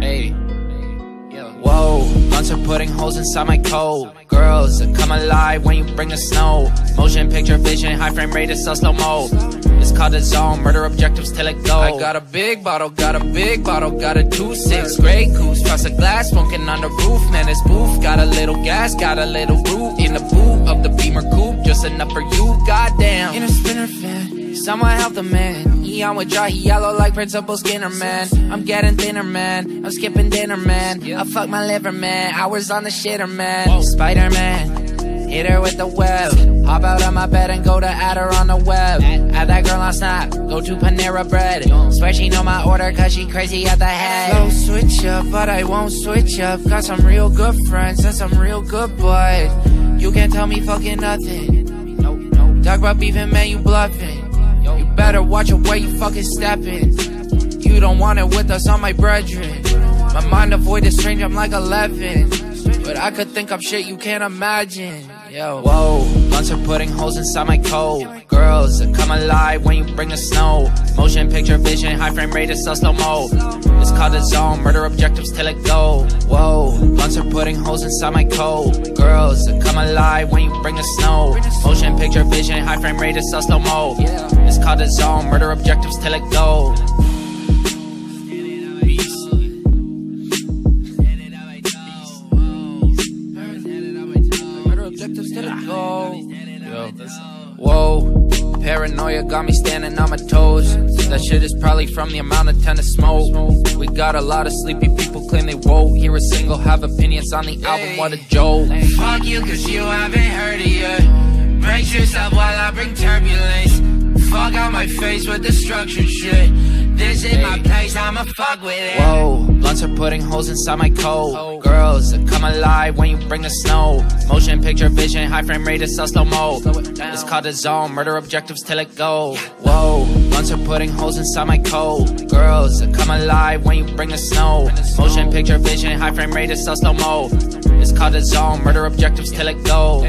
Hey, yo. Whoa, blunts are putting holes inside my coat. Girls come alive when you bring the snow. Motion picture vision, high frame rate, it's so slow mo. It's called the zone, murder objectives till it go. I got a big bottle, got a big bottle, got a two six Grey Goose, cross a glass, smoking on the roof. Man, it's booth, got a little gas, got a little root in the boot of the Beamer coupe, just enough for you. Goddamn, in a spinner fan. Someone help the man. He on with dry, he yellow like Principal Skinner, man. I'm getting thinner, man. I'm skipping dinner, man. I fuck my liver, man. Hours on the shitter, man. Spider Man. Hit her with the web. Hop out of my bed and go to add her on the web. Add that girl on Snap. Go to Panera Bread. Swear she know my order cause she crazy at the head. Flow switch up, but I won't switch up. Got some real good friends and some real good boys. You can't tell me fucking nothing. Talk about beefing, man, you bluffing. You better watch it where you fucking stepping. You don't want it with us on my brethren. My mind avoided strange, I'm like 11. But I could think of shit you can't imagine. Yo. Whoa, blunts are putting holes inside my coat. Girls come alive when you bring the snow. Motion picture vision, high frame rate, it's so slow mo. It's called the zone, murder objectives till it go. Whoa, blunts are putting holes inside my coat. Girls come alive when you bring the snow. Motion picture vision, high frame rate, it's so slow mo. It's called the zone, murder objectives till it go. Objectives till it go. Yo. Whoa, paranoia got me standing on my toes. That shit is probably from the amount of tennis smoke. We got a lot of sleepy people claim they won't hear a single, have opinions on the album. What a joke. Fuck you cause you haven't heard it yet Brace yourself while I bring turbulence Fuck out my face with the structured shit This is my place, I'ma fuck with it Whoa, blunts are putting holes inside my coat. Oh. Girls come alive when you bring the snow. Motion picture vision, high frame rate, it's so slow mo. It's called the zone, murder objectives till it go. Whoa, blunts are putting holes inside my coat. Girls come alive when you bring the snow. Motion picture vision, high frame rate, it's so slow mo. It's called the zone, murder objectives till it go.